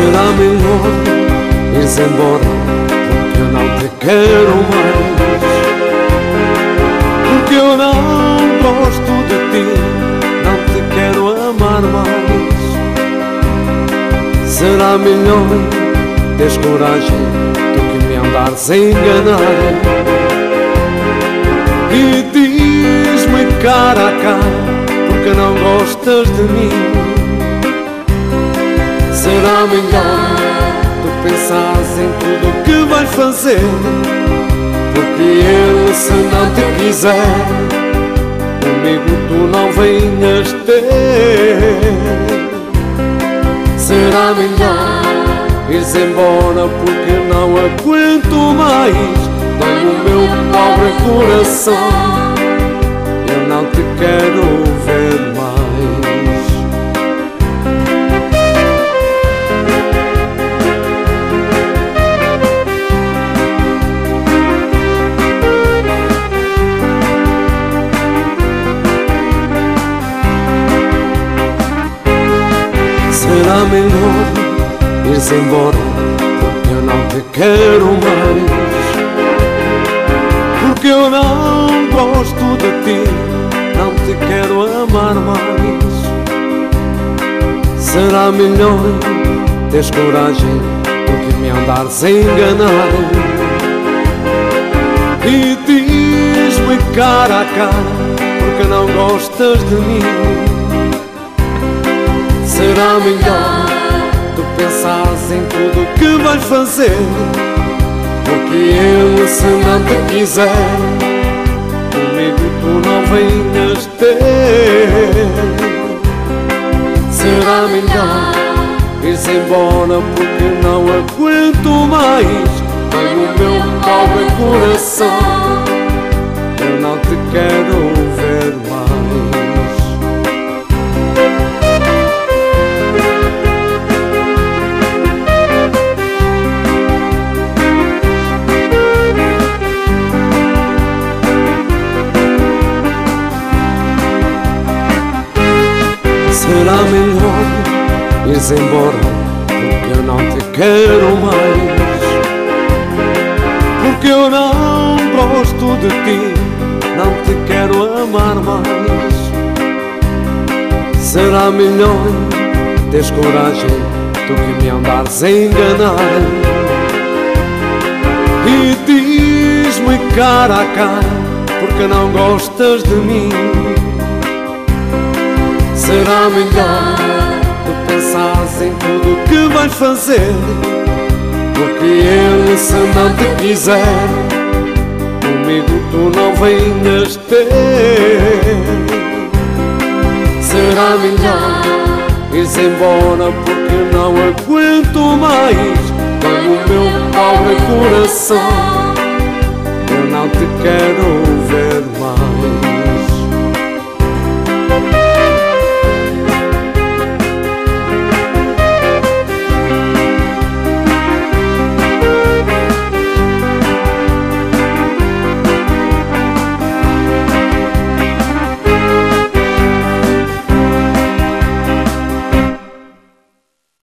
Será melhor ires embora Porque eu não te quero mais. Porque eu não gosto de ti Não te quero amar mais. Será melhor teres coragem Do que me andares a enganar. E diz-me cara a cara Porque não gostas de mim melhor tu pensares em tudo que vais fazer. Porque ele se não te quiser Comigo tu não venhas ter. Será melhor ires embora porque não aguento mais. Tenho o meu pobre coração Eu não te quero melhor ires embora Porque eu não te quero mais. Porque eu não gosto de ti Não te quero amar mais. Será melhor teres coragem Do que me andares a enganar. E diz-me cara a cara Porque não gostas de mim. Será melhor que vais fazer. Porque ele se não te quiser Comigo tu não venhas ter. Será melhor ires embora porque não aguento mais. Tenho o meu pobre coração. Eu não te quero Será melhor ires embora Porque eu não te quero mais Porque eu não gosto de ti Não te quero amar mais Será melhor teres coragem Do que me andares a enganar E diz-me cara a cara Porque não gostas de mim Será melhor tu pensares em tudo que vais fazer. Porque ele se não te quiser Comigo tu não venhas ter. Será melhor ires embora porque não aguento mais. Tenho o meu pobre coração Eu não te quero ver